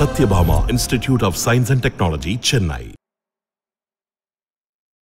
Satyabhama Institute of Science and Technology, Chennai.